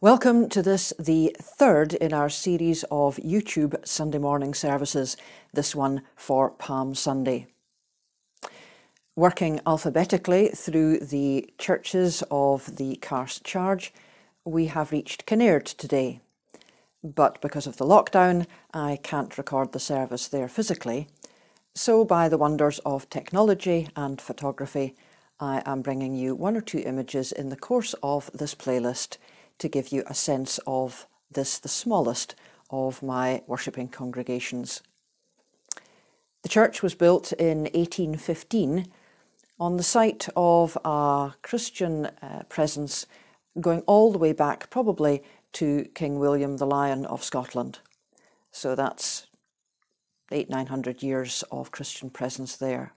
Welcome to this, the third in our series of YouTube Sunday morning services, this one for Palm Sunday. Working alphabetically through the churches of the Carse Charge, we have reached Kinnaird today. But because of the lockdown, I can't record the service there physically. So, by the wonders of technology and photography, I am bringing you one or two images in the course of this playlist to give you a sense of this, the smallest of my worshipping congregations. The church was built in 1815 on the site of a Christian uh, presence going all the way back probably to King William the Lion of Scotland. So that's eight, nine hundred years of Christian presence there.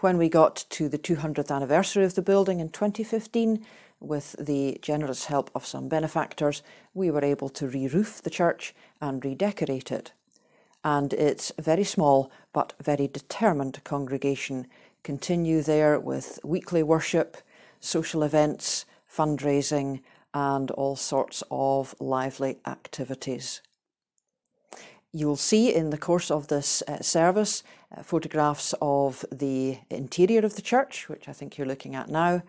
When we got to the 200th anniversary of the building in 2015, with the generous help of some benefactors, we were able to re-roof the church and redecorate it. And its very small but very determined congregation continue there with weekly worship, social events, fundraising, and all sorts of lively activities. You'll see in the course of this uh, service uh, photographs of the interior of the church, which I think you're looking at now,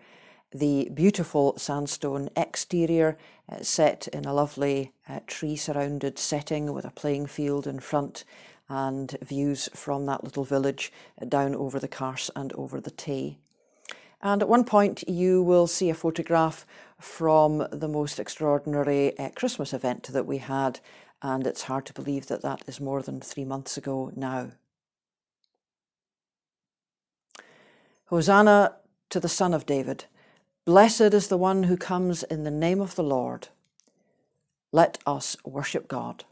the beautiful sandstone exterior uh, set in a lovely uh, tree surrounded setting with a playing field in front and views from that little village down over the Carse and over the Tay. And at one point, you will see a photograph from the most extraordinary uh, Christmas event that we had, and it's hard to believe that that is more than three months ago now. Hosanna to the Son of David. Blessed is the one who comes in the name of the Lord. Let us worship God.